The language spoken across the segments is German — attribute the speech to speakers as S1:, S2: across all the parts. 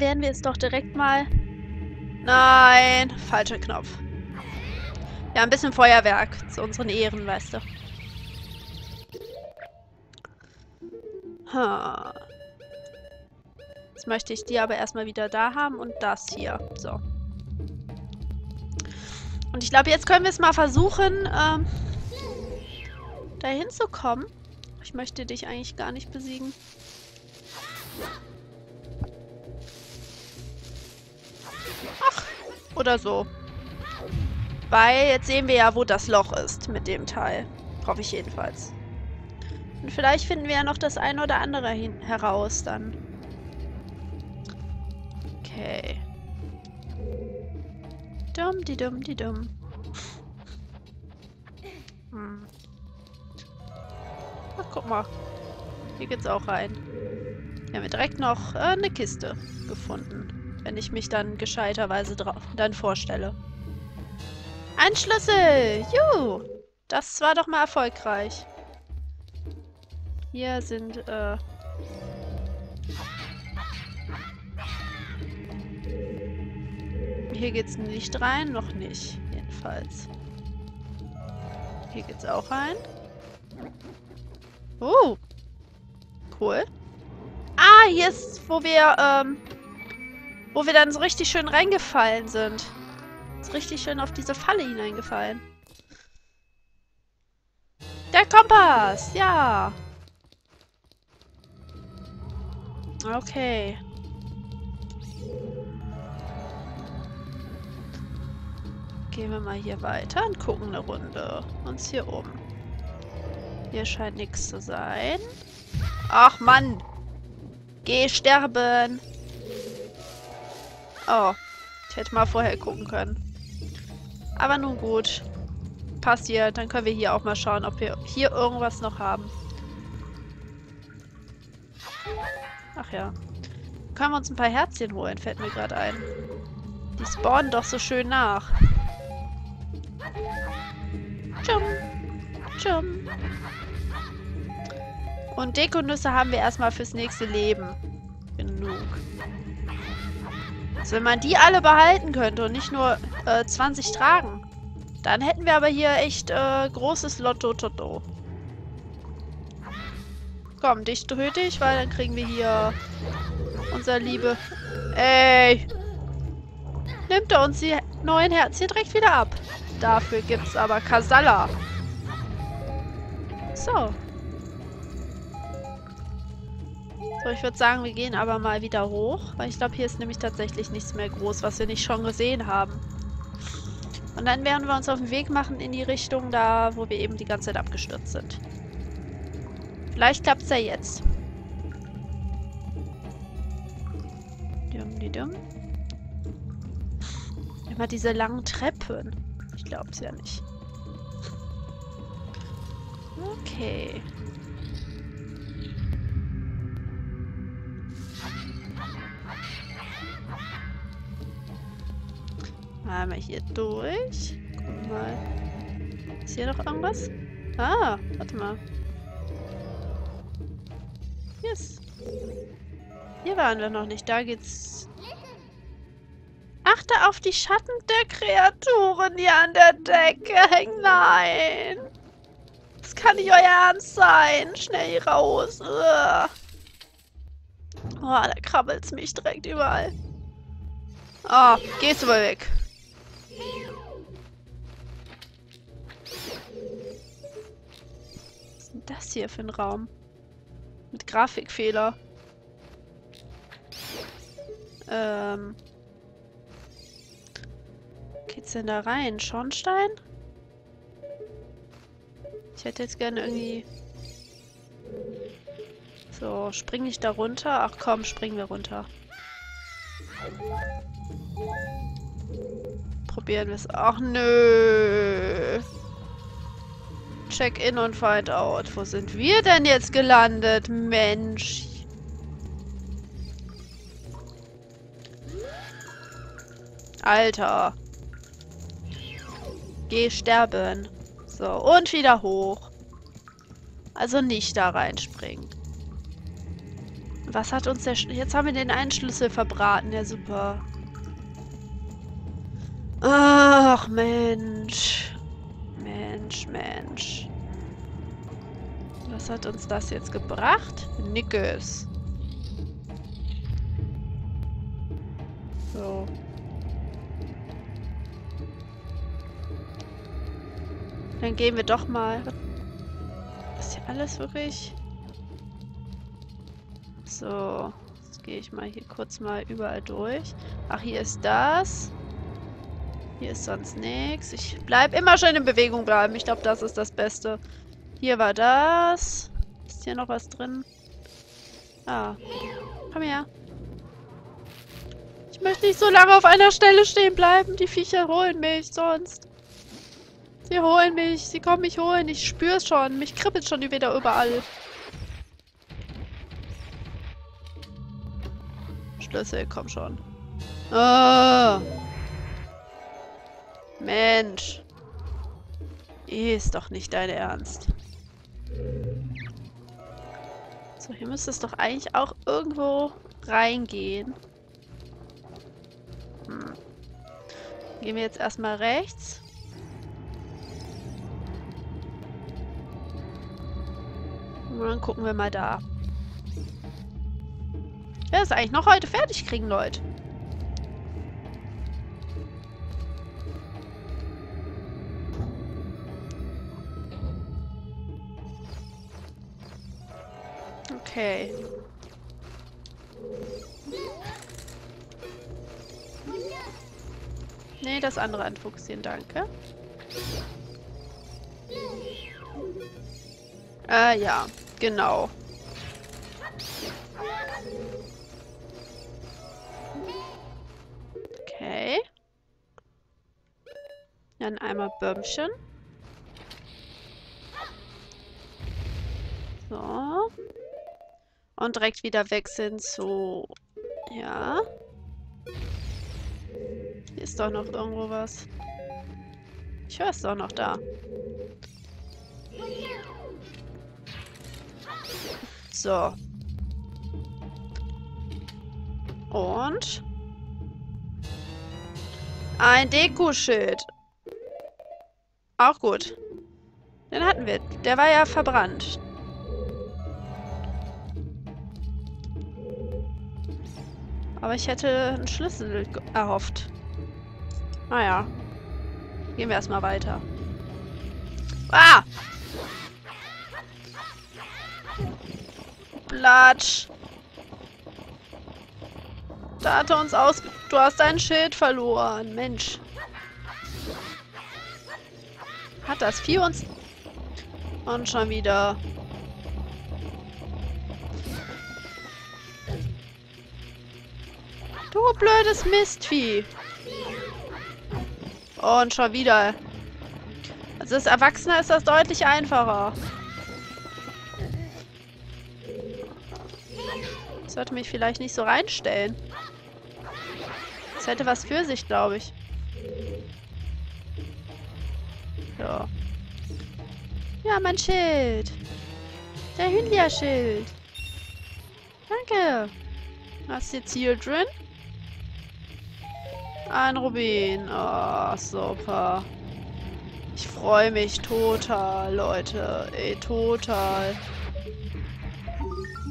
S1: werden wir es doch direkt mal... Nein, falscher Knopf. Ja, ein bisschen Feuerwerk zu unseren Ehren, weißt du. Ha. Jetzt möchte ich die aber erstmal wieder da haben und das hier. So. Und ich glaube, jetzt können wir es mal versuchen, ähm, dahin zu kommen. Ich möchte dich eigentlich gar nicht besiegen. Oder so. Weil jetzt sehen wir ja, wo das Loch ist mit dem Teil. Hoffe ich jedenfalls. Und vielleicht finden wir ja noch das eine oder andere heraus dann. Okay. Dumm, die dumm, die dumm. Hm. Ach, guck mal. Hier geht's auch rein. Hier haben wir direkt noch äh, eine Kiste gefunden. Wenn ich mich dann gescheiterweise dann vorstelle. Ein Schlüssel! Juhu! Das war doch mal erfolgreich. Hier sind, äh... Hier geht's nicht rein, noch nicht, jedenfalls. Hier geht's auch rein. Oh! Cool. Ah, hier ist, wo wir, ähm... Wo wir dann so richtig schön reingefallen sind. So richtig schön auf diese Falle hineingefallen. Der Kompass! Ja! Okay. Gehen wir mal hier weiter und gucken eine Runde. Uns hier um. Hier scheint nichts zu sein. Ach Mann! Geh sterben! Oh. Ich hätte mal vorher gucken können. Aber nun gut. Passiert. Dann können wir hier auch mal schauen, ob wir hier irgendwas noch haben. Ach ja. Können wir uns ein paar Herzchen holen, fällt mir gerade ein. Die spawnen doch so schön nach. Tschum. Tschum. Und Dekonüsse haben wir erstmal fürs nächste Leben. Also wenn man die alle behalten könnte und nicht nur äh, 20 tragen, dann hätten wir aber hier echt äh, großes Lotto-Toto. Komm, dich töte ich, weil dann kriegen wir hier unser Liebe... Ey! Nimmt er uns die neuen Herzchen direkt wieder ab. Dafür gibt's aber Kasala. So. So, ich würde sagen, wir gehen aber mal wieder hoch, weil ich glaube, hier ist nämlich tatsächlich nichts mehr groß, was wir nicht schon gesehen haben. Und dann werden wir uns auf den Weg machen in die Richtung da, wo wir eben die ganze Zeit abgestürzt sind. Vielleicht klappt es ja jetzt. Dumm, die dumm. Immer diese langen Treppen. Ich glaube es ja nicht. Okay. Einmal hier durch. Guck mal. Ist hier noch irgendwas? Ah, warte mal. Yes. Hier waren wir noch nicht. Da geht's... Achte auf die Schatten der Kreaturen hier an der Decke. Nein. Das kann nicht euer Ernst sein. Schnell hier raus. Ugh. Oh, da krabbelt's mich direkt überall. Oh, gehst du mal weg. Das hier für ein Raum? Mit Grafikfehler. Ähm. Geht's denn da rein? Schornstein? Ich hätte jetzt gerne irgendwie... So, spring ich da runter? Ach komm, springen wir runter. Probieren wir es. Ach nö. Check-in und Find Out. Wo sind wir denn jetzt gelandet? Mensch. Alter. Geh sterben. So, und wieder hoch. Also nicht da reinspringen. Was hat uns der... Sch Jetzt haben wir den einen Schlüssel verbraten. Ja, super. Ach, Mensch. Mensch, Mensch. Was hat uns das jetzt gebracht? Nickes. So. Dann gehen wir doch mal. Ist hier alles wirklich... So. Jetzt gehe ich mal hier kurz mal überall durch. Ach, hier ist das. Hier ist sonst nichts. Ich bleibe immer schön in Bewegung bleiben. Ich glaube, das ist das Beste. Hier war das. Ist hier noch was drin? Ah. Komm her. Ich möchte nicht so lange auf einer Stelle stehen bleiben. Die Viecher holen mich sonst. Sie holen mich. Sie kommen mich holen. Ich spüre es schon. Mich kribbelt schon wieder überall. Schlüssel, komm schon. Ah. Mensch. Ist doch nicht dein Ernst. So, hier müsste es doch eigentlich auch irgendwo reingehen. Hm. Gehen wir jetzt erstmal rechts. Und dann gucken wir mal da. Wer ist eigentlich noch heute fertig kriegen, Leute? Okay. Nee, das andere anfuchsieren, danke. Äh, ja, genau. Okay. Dann einmal Bömmchen. So. Und direkt wieder wechseln zu... Ja. Hier ist doch noch irgendwo was. Ich höre es doch noch da. So. Und... Ein Dekuschild. Auch gut. Den hatten wir. Der war ja verbrannt. Aber ich hätte einen Schlüssel erhofft. Naja. Gehen wir erstmal weiter. Ah! Platsch. Da hat er uns aus... Du hast dein Schild verloren. Mensch. Hat das Vieh uns... Und schon wieder... Du blödes Mistvieh. Und schon wieder. Also als Erwachsener ist das deutlich einfacher. Ich sollte mich vielleicht nicht so reinstellen. Das hätte was für sich, glaube ich. Ja. Ja, mein Schild. Der Hündler-Schild. Danke. Hast du Ziel drin? Ein Rubin. Oh, super. Ich freue mich total, Leute. Ey, total.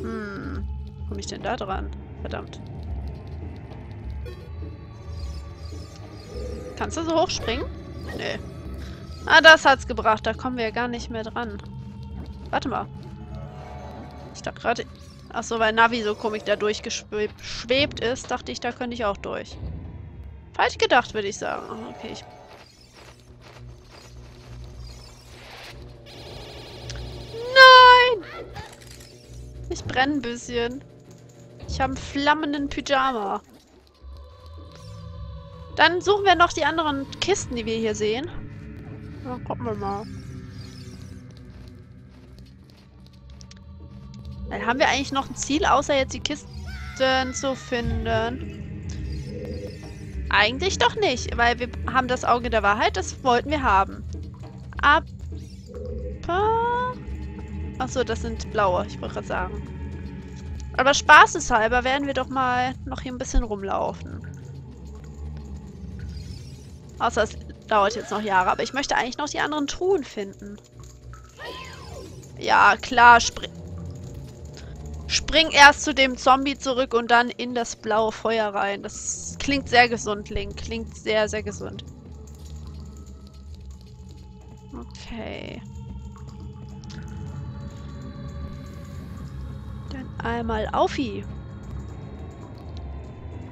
S1: Hm. Komme ich denn da dran? Verdammt. Kannst du so hochspringen? Nee. Ah, das hat's gebracht. Da kommen wir ja gar nicht mehr dran. Warte mal. Ich dachte gerade... Achso, weil Navi so komisch da durchgeschwebt ist, dachte ich, da könnte ich auch durch. Falsch gedacht, würde ich sagen. Okay, ich... Nein! Ich brenne ein bisschen. Ich habe einen flammenden Pyjama. Dann suchen wir noch die anderen Kisten, die wir hier sehen. Dann gucken wir mal. Dann haben wir eigentlich noch ein Ziel, außer jetzt die Kisten zu finden. Eigentlich doch nicht, weil wir haben das Auge der Wahrheit, das wollten wir haben. Aber... Achso, das sind blaue, ich wollte gerade sagen. Aber spaßeshalber werden wir doch mal noch hier ein bisschen rumlaufen. Außer es dauert jetzt noch Jahre. Aber ich möchte eigentlich noch die anderen Truhen finden. Ja, klar. Spring, spring erst zu dem Zombie zurück und dann in das blaue Feuer rein. Das klingt sehr gesund, Link. Klingt sehr, sehr gesund. Okay. Dann einmal Aufi.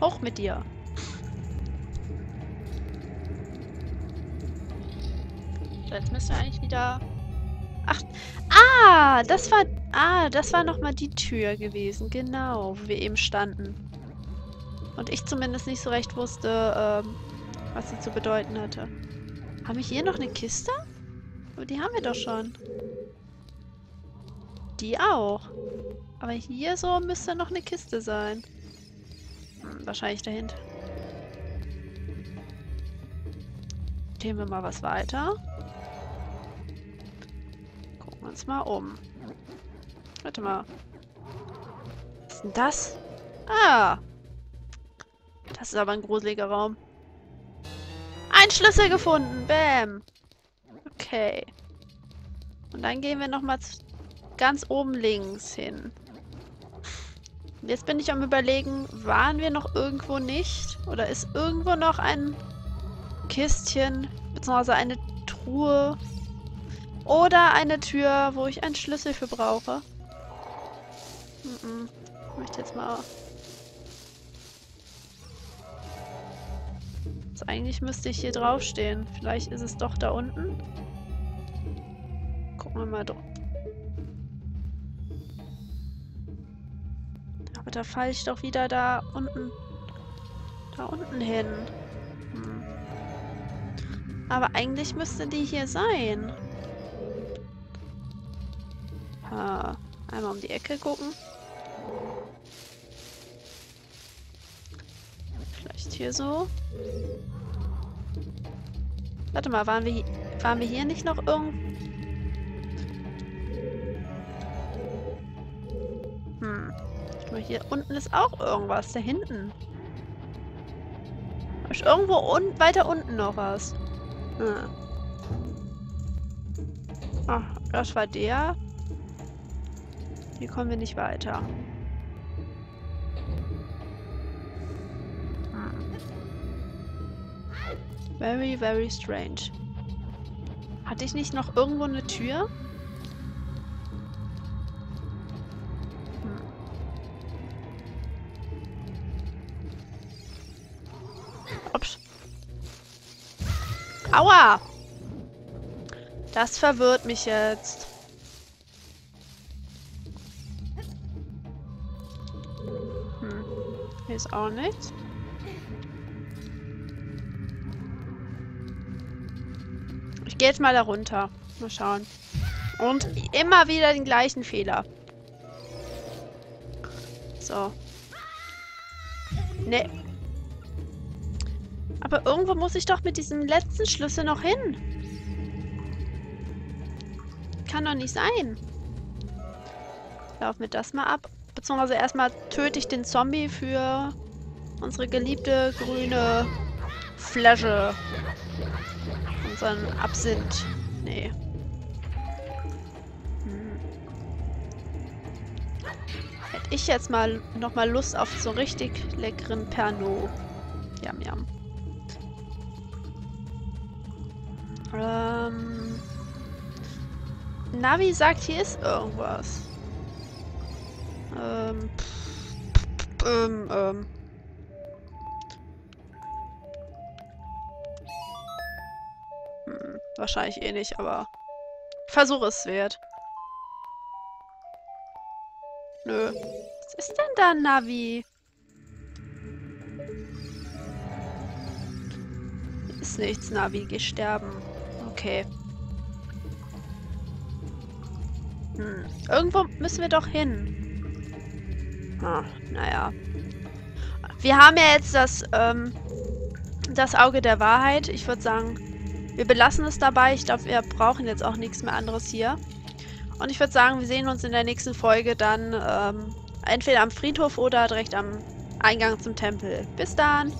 S1: Hoch mit dir. Jetzt müssen wir eigentlich wieder... Ach, ah, das war... Ah, das war nochmal die Tür gewesen. Genau, wo wir eben standen. Und ich zumindest nicht so recht wusste, ähm, was sie zu bedeuten hatte. Haben wir hier noch eine Kiste? Aber die haben wir doch schon. Die auch. Aber hier so müsste noch eine Kiste sein. Hm, wahrscheinlich dahinter. Gehen wir mal was weiter. Gucken wir uns mal um. Warte mal. Was ist denn das? Ah! Das ist aber ein gruseliger Raum. Ein Schlüssel gefunden! Bam! Okay. Und dann gehen wir nochmal ganz oben links hin. Jetzt bin ich am überlegen, waren wir noch irgendwo nicht? Oder ist irgendwo noch ein Kistchen, beziehungsweise eine Truhe oder eine Tür, wo ich einen Schlüssel für brauche? Mm -mm. Ich möchte jetzt mal... Also eigentlich müsste ich hier draufstehen. Vielleicht ist es doch da unten. Gucken wir mal doch. Aber da falle ich doch wieder da unten. Da unten hin. Hm. Aber eigentlich müsste die hier sein. Ha. Einmal um die Ecke gucken. Hier so. Warte mal, waren wir, waren wir hier nicht noch irgendwo? Hm. Hier unten ist auch irgendwas. Da hinten. Ist irgendwo un weiter unten noch was. Hm. Ach, das war der. Hier kommen wir nicht weiter. Very, very strange. Hatte ich nicht noch irgendwo eine Tür? Hm. Ups. Aua! Das verwirrt mich jetzt. Hier ist auch nichts. Ich gehe jetzt mal da runter. Mal schauen. Und immer wieder den gleichen Fehler. So. Ne. Aber irgendwo muss ich doch mit diesem letzten Schlüssel noch hin. Kann doch nicht sein. Lauf mir das mal ab. Beziehungsweise erstmal töte ich den Zombie für unsere geliebte grüne Flasche. Unseren Absinth. Nee. Hm. Hätte ich jetzt mal nochmal Lust auf so richtig leckeren Pernod. Jam, jam. Ähm... Navi sagt, hier ist irgendwas. Ähm. Ähm, ähm. Wahrscheinlich eh nicht, aber Versuch es wert. Nö. Was ist denn da, Navi? Ist nichts, Navi. Geh sterben. Okay. Hm. Irgendwo müssen wir doch hin. Ah, naja. Wir haben ja jetzt das, ähm, das Auge der Wahrheit. Ich würde sagen, wir belassen es dabei. Ich glaube, wir brauchen jetzt auch nichts mehr anderes hier. Und ich würde sagen, wir sehen uns in der nächsten Folge dann, ähm, Entweder am Friedhof oder direkt am Eingang zum Tempel. Bis dann.